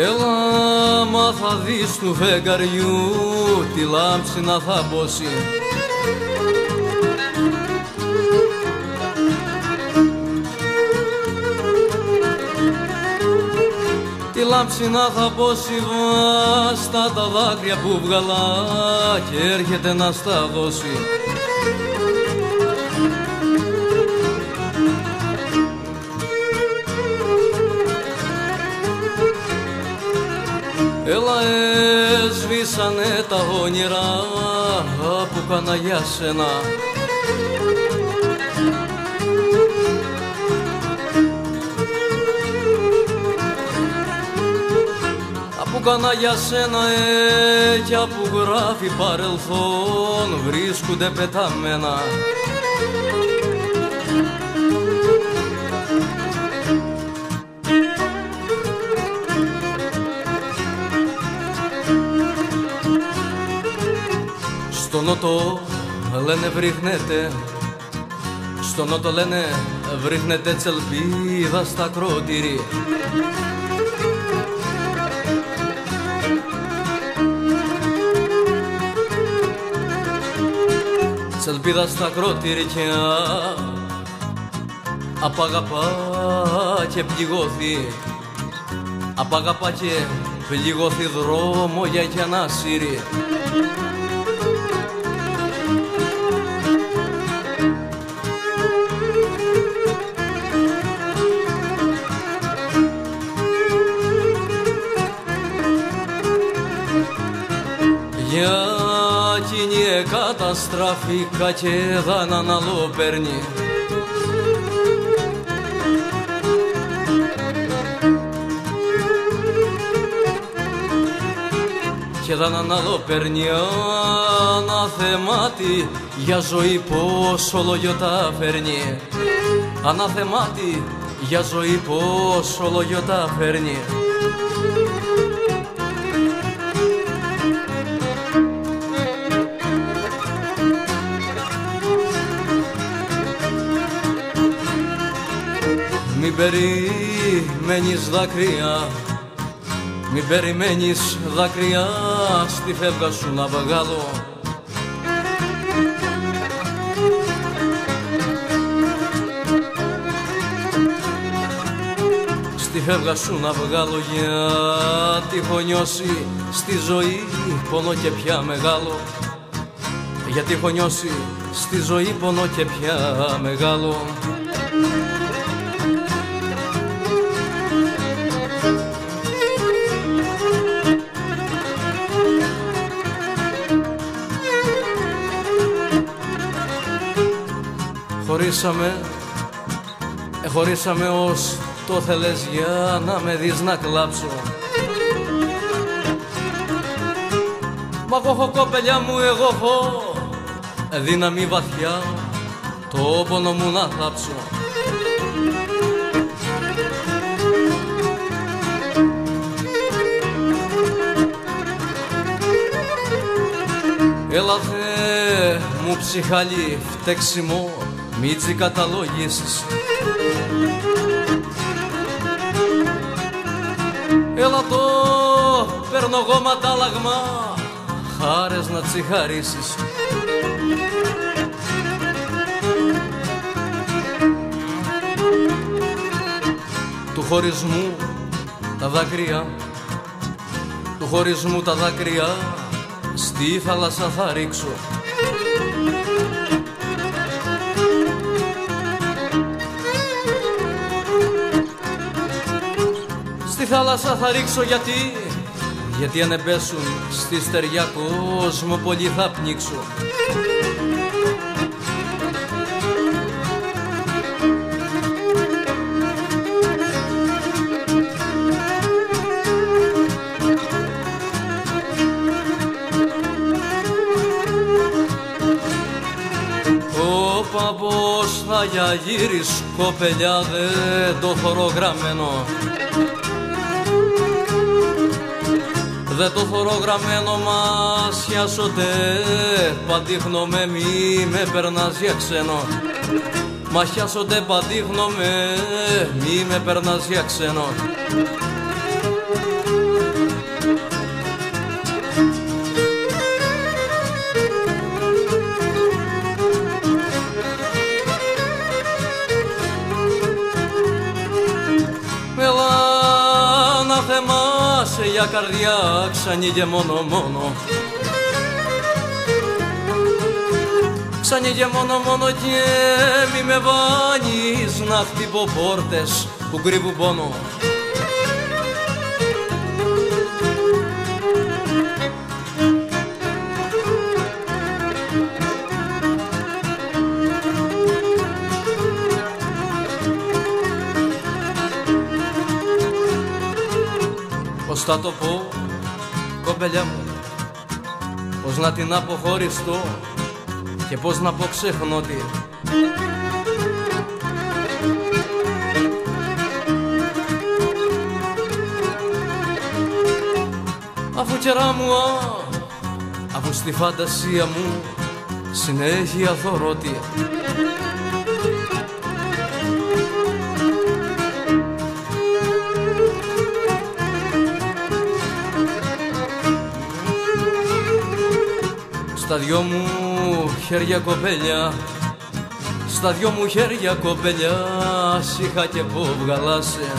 Έλα μα θα δεις του φεγγαριού τη λάμψη να θα μπώσει Τη λάμψη να θα μπώσει βάστα τα δάκρυα που βγαλά και έρχεται να στα δώσει Έλα έσβησανε τα όνειρα που κάνα για σένα Που κάνα για σένα ε, κι που γράφει παρελθόν βρίσκονται πεταμένα. Στο νότο λένε βρίχνεται Στο νότο λένε βρίχνεται τσελπίδα στα κρότηρη Τσελπίδα στα κρότηρια Απαγαπά και πληγώθη. Απαγαπά και πληγώθη δρόμο για κι ανάσυρη κοινή καταστραφήκα και δάναν άλλο παίρνει. Και δάναν άλλο παίρνει αναθεμάτη για ζωή πως ολογιωτά φέρνει. Αναθεμάτη για ζωή πως ολογιωτά φέρνει περιμένεις δάκρυα Μην περιμένεις δάκρυα Στη φεύγα σου να βγάλω. Στη φεύγα σου να βγάλω γιατί έχω νιώσει στη ζωή πόνο και πια μεγάλο. Γιατί έχω νιώσει στη ζωή πόνο και πια μεγάλο Χωρίσαμε, ε, χωρίσαμε ως το θέλες για να με δεις να κλάψω. Μα εγώ έχω κοπελιά μου, εγώ έχω δύναμη βαθιά το πόνο μου να θάψω. Έλα Θεέ μου ψυχαλή φταίξιμο μη τσι καταλογίσεις Έλα το παίρνω εγώ ματάλαγμα χάρες να τσιχαρίσεις Του χωρισμού τα δάκρυα Του χωρισμού τα δάκρυα Στη θάλασσα θα ρίξω θάλασσα θα ρίξω γιατί Γιατί αν εμπέσουν στη στεριά κόσμο πολύ θα πνίξω. Ο παππούς θα για γύρις κοπελιά δεν το χωρογραμμένο Δε το θωρώ γραμμένο μας χιάσοτε Παντίχνω με μη με περνάς για ξένο. Μα χιάσοτε παντίχνω με μη με περνάς για ξένο για καρδιά ξανή και μόνο μόνο. Ξανή και μόνο μόνο και μη με βάνεις να χτυπώ πόρτες που κρύβουν πόνο θα το πω κοπελιά μου. Πώς να την αποχωριστώ και πώς να πω ξεχνώ τι Αφού κερά μου, αφού στη φαντασία μου συνέχεια θωρώ Στα δυο μου χέρια κοπέλια. Στα δυο μου χέρια κοπέλια Σ' και πω βγαλάσε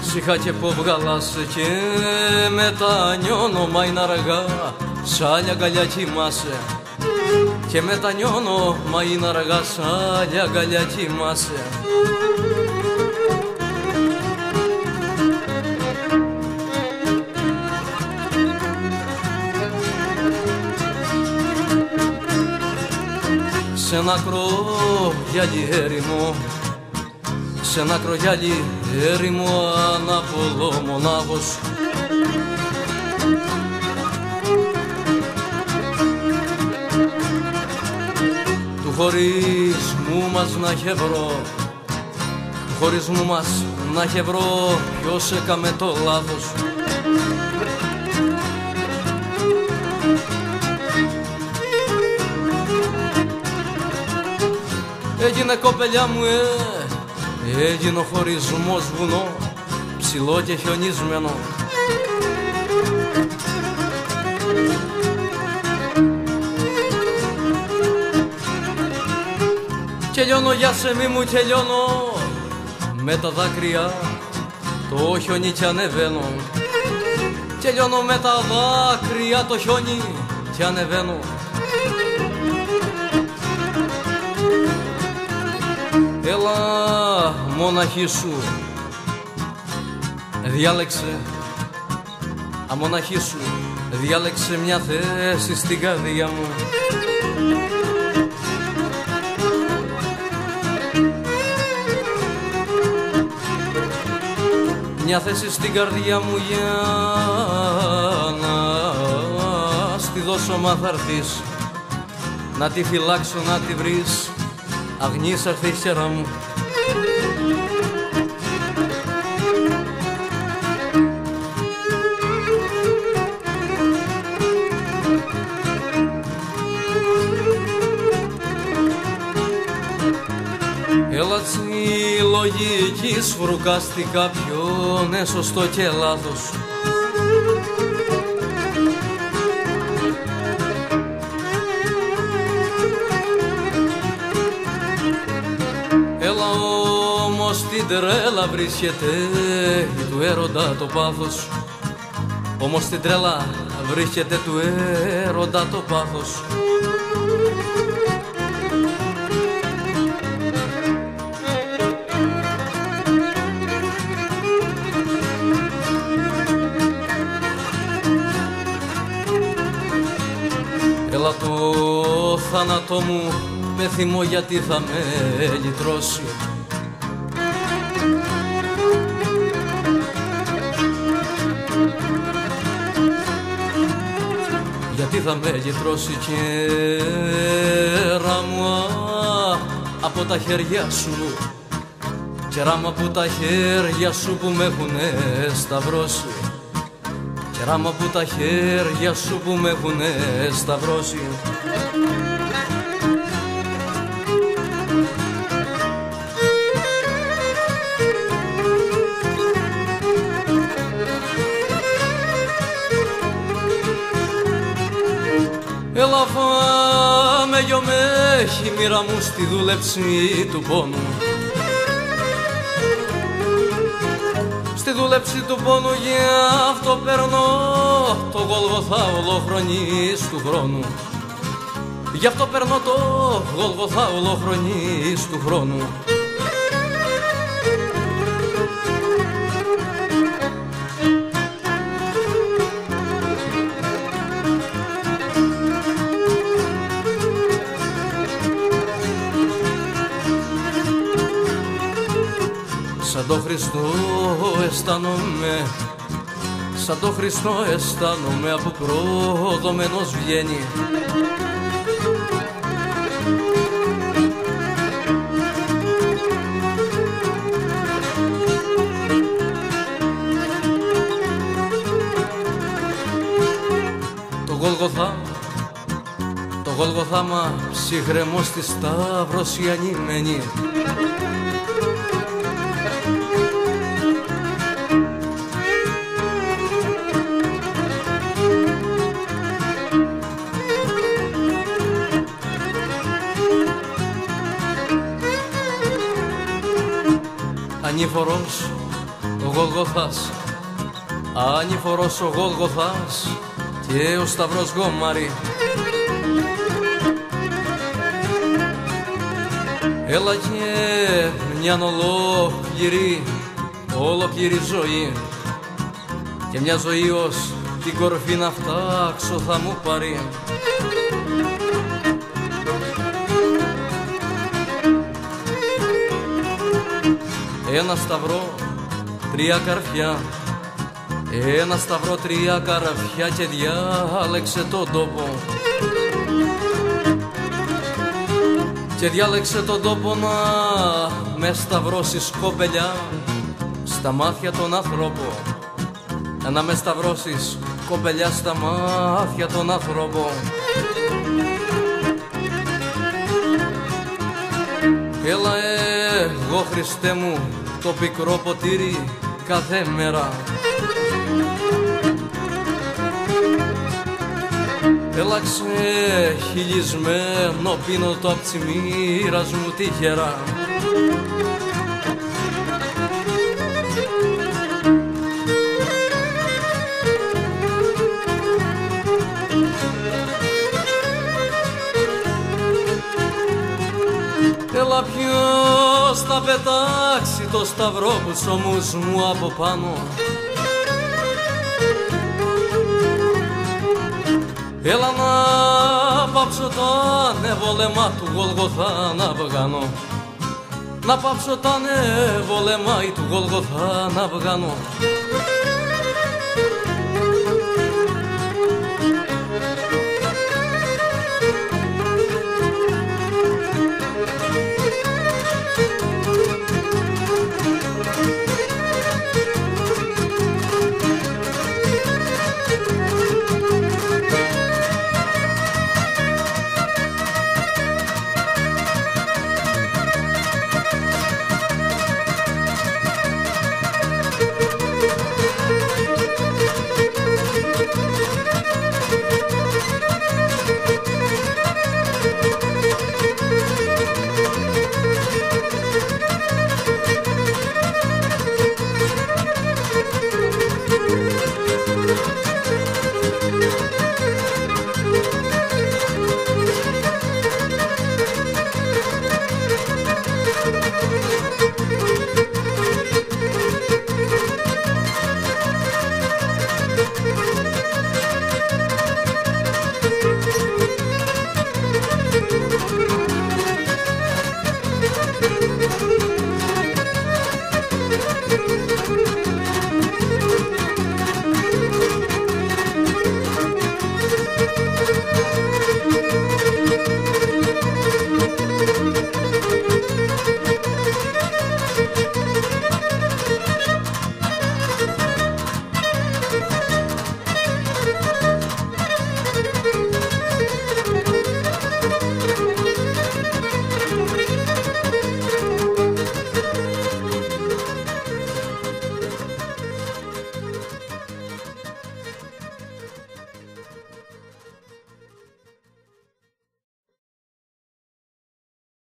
Σ' και πω βγαλάσε και μετανιώνω μα είναι αργά Σ' άλλη αγκαλιά κοιμάσαι. Και μετανιώνω μα είναι αργά σ' άλλη αγκαλιά κοιμάσαι σε ένα κρογιάλι έρημο σε ένα κρογιάλι έρημο αναπολώ μονάχος του χωρισμού μας να χευρώ του χωρισμού μας να χευρώ ποιος έκαμε το λάθος Έγινε κοπελιά μου, ε, έγινε ο χωρισμός βουνό, ψηλό και χιονισμένο. Και λιώνω για σε μη μου και λιώνω με τα δάκρυα το χιόνι και ανεβαίνω και λιώνω με τα δάκρυα το χιόνι και ανεβαίνω Έλα μοναχή σου Διάλεξε Αμοναχή σου Διάλεξε μια θέση στην καρδιά μου. Μια θέση στην καρδιά μου για να στη δώσω μαθαρτής Να τη φυλάξω να τη βρεις. Αγνής αρχίσερα μου η λογική σφρουκάστηκα ποιον είναι σωστό και λάθος στην τρέλα βρίσκεται του έρωτα το πάθος. Όμως στην τρέλα βρίσκεται του έρωτα το πάθος Έλα το θάνατό μου με θυμό γιατί θα με λυτρώσει. Γιατί θα με γετρώσει κέρα μου από τα χέρια σου. Κεράμα από τα χέρια σου που με έχουνε σταυρώσει Κεράμα από τα χέρια σου που με έχουνε σταυρώσει. Έλα φάμε γιο με έχει μοίρα μου στη δούλεψη του πόνου Στη δούλεψη του πόνου γι' αυτό περνώ. Το γολγοθά ολοχρονής του χρόνου. Γι' αυτό περνώ το γολγοθά ολοχρονής του χρόνου το Χριστό αισθάνομαι Σαν το Χριστό αισθάνομαι από προδομένος βγαίνει. Το Γολγοθά, το Γολγοθά μα ψυχρεμός στη Σταύρος η ανημένη Ανήφορος ο Γολγοθάς. Ανήφορος ο Γολγοθάς και ο Σταυρός Γόμαρη. Έλα και μια ολόκληρη, ολόκληρη ζωή. Και μια ζωή ως την κορφή να φτάξω θα μου πάρει Ένα σταυρό, τρία καρφιά. Ένα σταυρό, τρία καρφιά και διάλεξε τον τόπο. Και διάλεξε τον τόπο να με σταυρώσεις κοπελιά Στα μάτια των ανθρώπων. Να με σταυρώσεις κοπελιά στα μάτια των ανθρώπων. Έλα εγώ Χριστέ μου το πικρό ποτήρι κάθε μέρα. Έλα ξεχυλισμένο πίνω το απ' μοίρας μου τυχερά το σταυρό που σωμούς μου από πάνω. Έλα να πάψω το ανεβολεμά του Γολγοθά να βγάνω. Να πάψω το ανεβολεμά του Γολγοθά να βγάνω